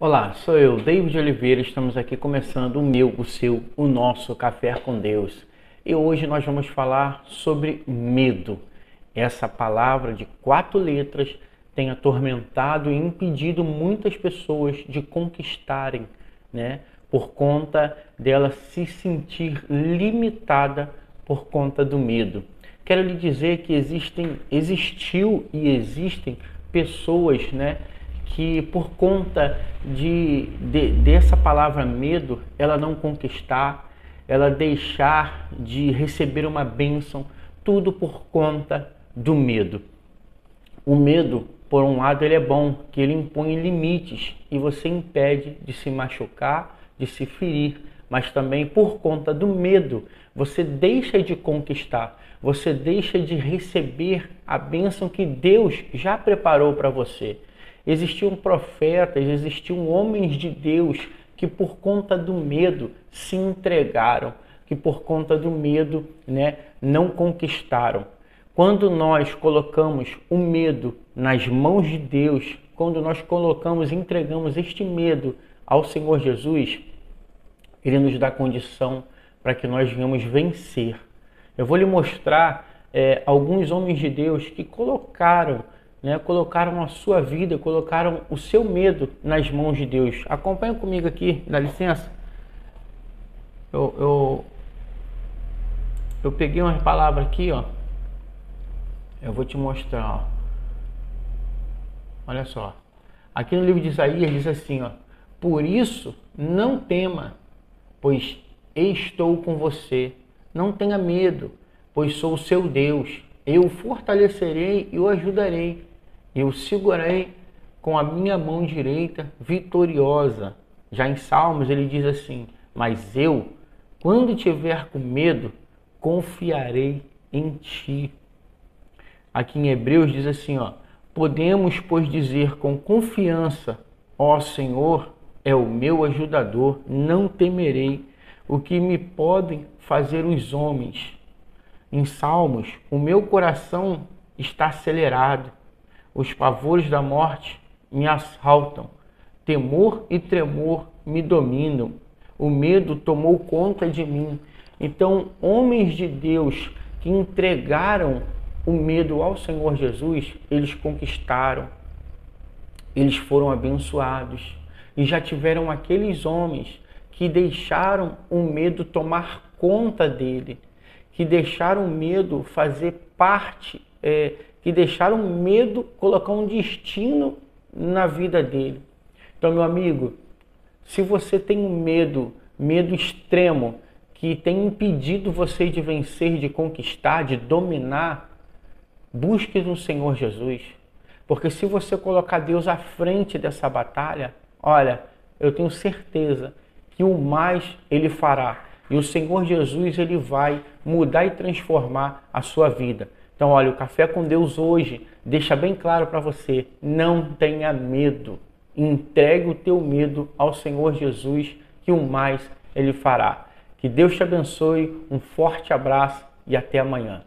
Olá, sou eu, David Oliveira. Estamos aqui começando o meu, o seu, o nosso Café com Deus. E hoje nós vamos falar sobre medo. Essa palavra de quatro letras tem atormentado e impedido muitas pessoas de conquistarem, né? Por conta dela se sentir limitada por conta do medo. Quero lhe dizer que existem, existiu e existem pessoas, né? Que por conta de, de, dessa palavra medo, ela não conquistar, ela deixar de receber uma bênção, tudo por conta do medo. O medo, por um lado, ele é bom, que ele impõe limites e você impede de se machucar, de se ferir, mas também por conta do medo, você deixa de conquistar, você deixa de receber a bênção que Deus já preparou para você. Existiam profetas, existiam homens de Deus que por conta do medo se entregaram, que por conta do medo, né, não conquistaram. Quando nós colocamos o medo nas mãos de Deus, quando nós colocamos, entregamos este medo ao Senhor Jesus, ele nos dá condição para que nós venhamos vencer. Eu vou lhe mostrar é, alguns homens de Deus que colocaram né, colocaram a sua vida, colocaram o seu medo nas mãos de Deus. Acompanha comigo aqui, dá licença. Eu, eu, eu peguei uma palavra aqui, ó. Eu vou te mostrar, ó. Olha só. Aqui no livro de Isaías diz assim, ó. Por isso, não tema, pois estou com você. Não tenha medo, pois sou o seu Deus. Eu o fortalecerei e o ajudarei eu segurei com a minha mão direita vitoriosa. Já em Salmos ele diz assim: Mas eu, quando tiver com medo, confiarei em ti. Aqui em Hebreus diz assim: ó, Podemos, pois, dizer com confiança: Ó Senhor, é o meu ajudador, não temerei o que me podem fazer os homens. Em Salmos, o meu coração está acelerado os pavores da morte me assaltam. Temor e tremor me dominam. O medo tomou conta de mim. Então, homens de Deus que entregaram o medo ao Senhor Jesus, eles conquistaram, eles foram abençoados. E já tiveram aqueles homens que deixaram o medo tomar conta dele, que deixaram o medo fazer parte é, que deixaram medo colocar um destino na vida dele. Então, meu amigo, se você tem um medo, medo extremo, que tem impedido você de vencer, de conquistar, de dominar, busque no Senhor Jesus. Porque se você colocar Deus à frente dessa batalha, olha, eu tenho certeza que o mais ele fará. E o Senhor Jesus ele vai mudar e transformar a sua vida. Então, olha, o Café com Deus hoje deixa bem claro para você: não tenha medo. Entregue o teu medo ao Senhor Jesus, que o mais ele fará. Que Deus te abençoe, um forte abraço e até amanhã.